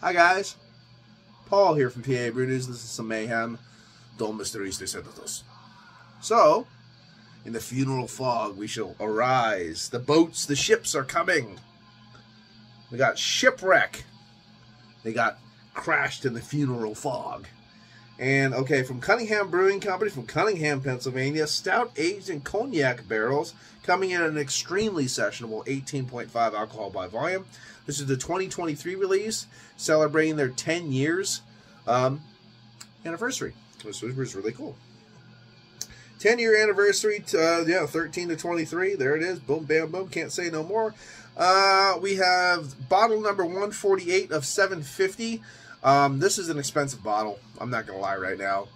Hi guys, Paul here from PA Brew News. This is some mayhem. Don Mysteries de Sedatos. So, in the funeral fog, we shall arise. The boats, the ships are coming. We got shipwreck. They got crashed in the funeral fog. And okay, from Conyngham Brewing Company from Conyngham, Pennsylvania, stout aged in cognac barrels, coming in at an extremely sessionable 18.5 alcohol by volume. This is the 2023 release, celebrating their 10 years um, anniversary. This was, really cool. 10 year anniversary, uh, yeah, 13 to 23. There it is. Boom, bam, boom. Can't say no more. Uh, we have bottle number 148 of 750. Um, this is an expensive bottle. I'm not gonna lie right now.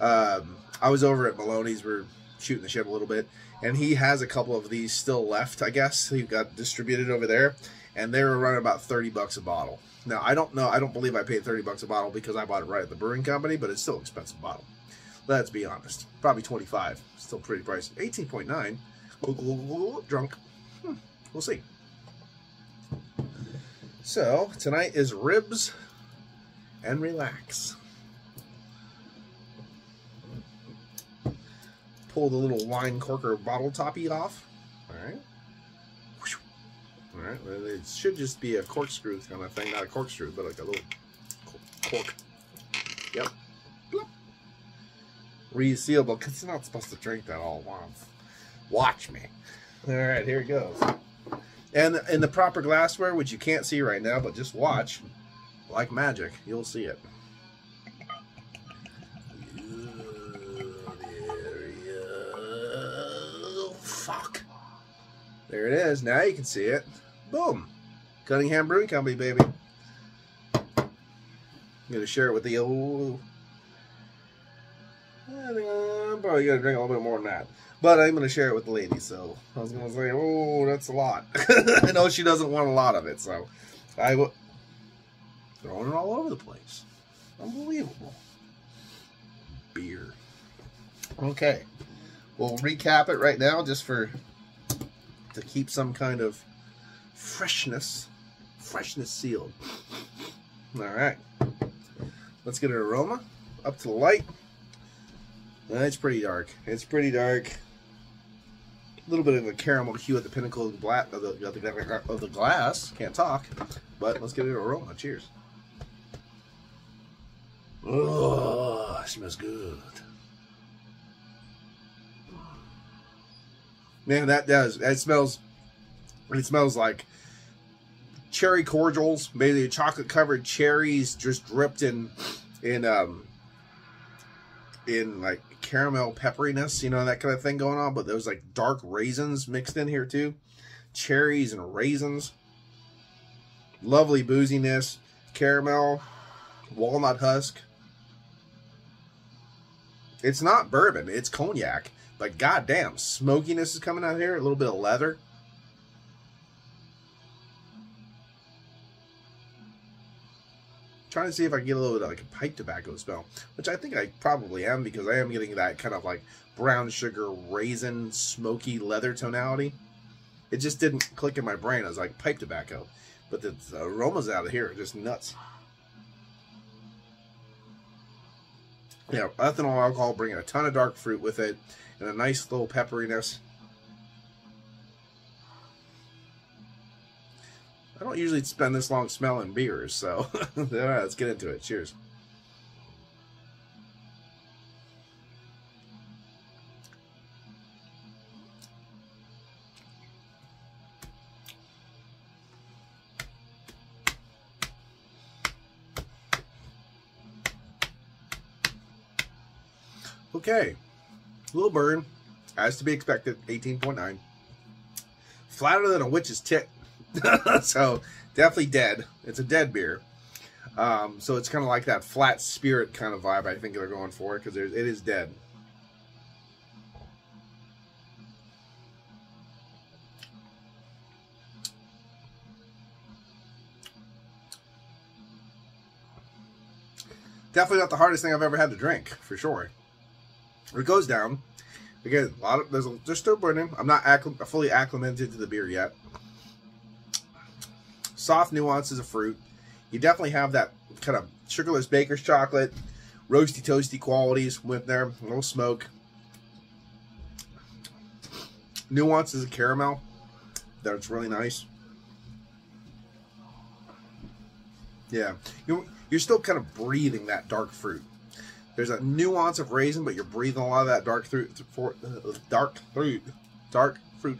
Um, I was over at Maloney's. We're shooting the shit a little bit, and he has a couple of these still left. I guess he got distributed over there, and they were running about 30 bucks a bottle. Now I don't know. I don't believe I paid 30 bucks a bottle because I bought it right at the brewing company, but it's still an expensive bottle. Let's be honest. Probably 25. Still pretty pricey. 18.9. Drunk. Hmm, we'll see. So tonight is ribs and relax. Pull the little wine corker bottle toppy off. All right. All right. Well, it should just be a corkscrew kind of thing, not a corkscrew, but like a little cork. Yep. Plop. Resealable, because you're not supposed to drink that all at once. Watch me. All right, here it goes. And in the proper glassware, which you can't see right now, but just watch like magic, you'll see it. Fuck. There it is. Now you can see it. Boom. Conyngham Brewing Company, baby. I'm going to share it with the old... I'm probably going to drink a little bit more than that. But I'm going to share it with the lady, so I was going to say, oh, that's a lot. I know she doesn't want a lot of it, so I will throwing it all over the place. Unbelievable. Beer. Okay. We'll recap it right now just for to keep some kind of freshness freshness sealed. All right. Let's get an aroma up to the light. Uh, it's pretty dark. It's pretty dark. A little bit of a caramel hue at the pinnacle of the, black, of the, of the, of the glass. Can't talk. But let's get an aroma. Cheers. Oh, smells good. Man, that does. That smells. It smells like cherry cordials, maybe chocolate covered cherries, just dripped in, in um, in like caramel pepperiness, you know that kind of thing going on. But there's like dark raisins mixed in here too, cherries and raisins. Lovely booziness, caramel, walnut husk. It's not bourbon, it's cognac. But goddamn, smokiness is coming out here. A little bit of leather. Trying to see if I can get a little bit of like a pipe tobacco smell, which I think I probably am because I am getting that kind of like brown sugar, raisin, smoky leather tonality. It just didn't click in my brain. I was like pipe tobacco, but the, the aromas out of here are just nuts. Yeah, ethanol alcohol bringing a ton of dark fruit with it and a nice little pepperiness. I don't usually spend this long smelling beers, so let's get into it. Cheers. Okay, little burn, as to be expected, 18.9. Flatter than a witch's tit. so definitely dead. It's a dead beer. Um, so it's kind of like that flat spirit kind of vibe I think they're going for because it is dead. Definitely not the hardest thing I've ever had to drink, for sure. It goes down. Again, a lot of there's a, there's still burning. I'm not fully acclimated to the beer yet. Soft nuances of fruit. you definitely have that kind of sugarless baker's chocolate, roasty toasty qualities with there, a little smoke. Nuances of caramel. That's really nice. Yeah, you're, you're still kind of breathing that dark fruit. There's a nuance of raisin, but you're breathing a lot of that dark fruit. For, uh, dark fruit, dark fruit.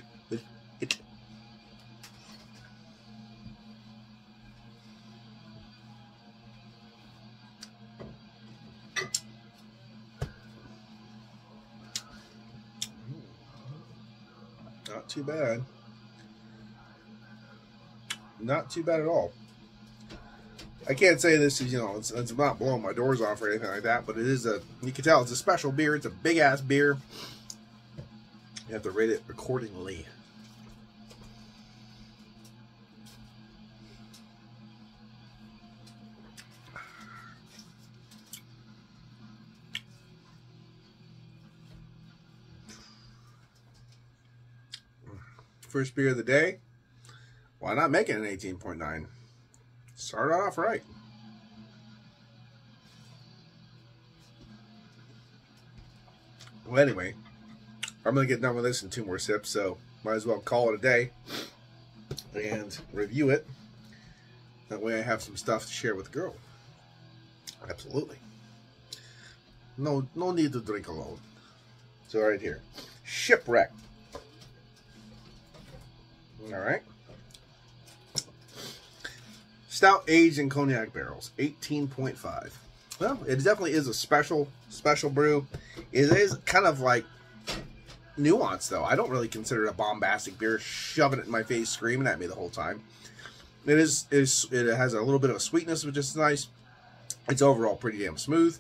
It, Not too bad. Not too bad at all. I can't say this is, you know, it's, it's not blowing my doors off or anything like that, but it is a, you can tell it's a special beer. It's a big ass beer. You have to rate it accordingly. First beer of the day. Why not make it an 18.9? Start off right. Well, anyway, I'm going to get done with this in two more sips, so might as well call it a day and review it. That way I have some stuff to share with the girl. Absolutely. No, no need to drink alone. So right here, shipwreck. All right. Stout aged in cognac barrels, 18.5. Well, it definitely is a special, special brew. It is kind of like nuanced, though. I don't really consider it a bombastic beer, shoving it in my face, screaming at me the whole time. It is, it, is, it has a little bit of a sweetness, which is nice. It's overall pretty damn smooth.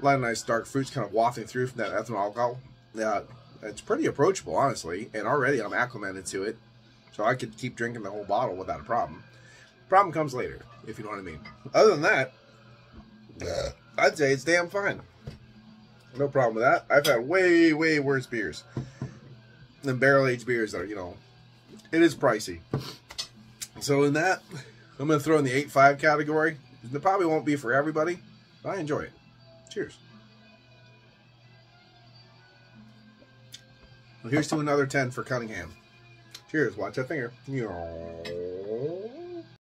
A lot of nice dark fruits kind of wafting through from that ethanol alcohol. Yeah, it's pretty approachable, honestly, and already I'm acclimated to it. So I could keep drinking the whole bottle without a problem. Problem comes later, if you know what I mean. Other than that, uh, I'd say it's damn fine. No problem with that. I've had way, way worse beers than barrel aged beers that are, you know, it is pricey. So in that, I'm going to throw in the 8.5 category. It probably won't be for everybody, but I enjoy it. Cheers. Well, here's to another 10 for Conyngham. Cheers. Watch that finger.